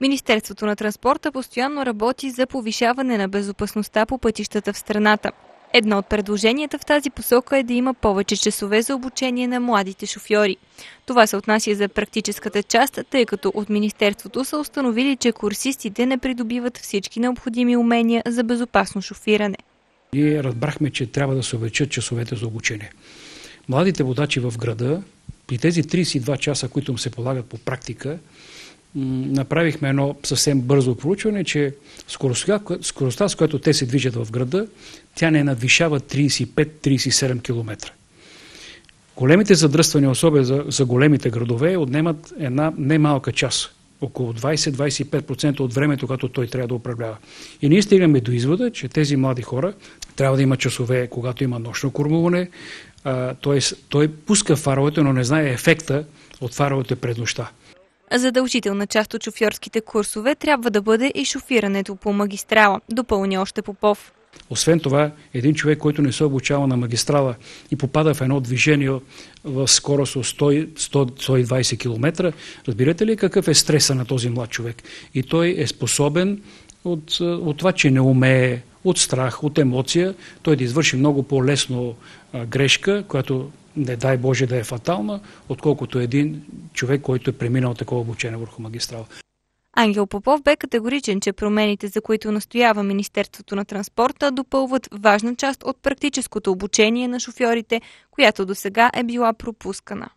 Министерството на транспорта постоянно работи за повишаване на безопасността по пътищата в страната. Едно от предложенията в тази посока е да има повече часове за обучение на младите шофьори. Това се отнася за практическата част, тъй като от Министерството са установили, че курсистите не придобиват всички необходими умения за безопасно шофиране. Ние разбрахме, че трябва да се увеличат часовете за обучение. Младите водачи в града, при тези 32 часа, които им се полагат по практика, направихме едно съвсем бързо проучване, че скоростта, скоростта, с която те се движат в града, тя не надвишава 35-37 км. Големите задръствания, особено за, за големите градове, отнемат една немалка част. Около 20-25% от времето, когато той трябва да управлява. И ние стигаме до извода, че тези млади хора трябва да имат часове, когато има нощно кормуване, т.е. той пуска фаровете, но не знае ефекта от фаровете пред нощта. Задължителна част от шофьорските курсове трябва да бъде и шофирането по магистрала, допълни още Попов. Освен това, един човек, който не се обучава на магистрала и попада в едно движение в скорост от 100-120 км, разбирате ли какъв е стреса на този млад човек? И той е способен от, от това, че не умее, от страх, от емоция, той да извърши много по-лесно грешка, която не дай Боже да е фатална, отколкото един човек, който е преминал такова обучение върху магистрала. Ангел Попов бе категоричен, че промените, за които настоява Министерството на транспорта, допълват важна част от практическото обучение на шофьорите, която до сега е била пропускана.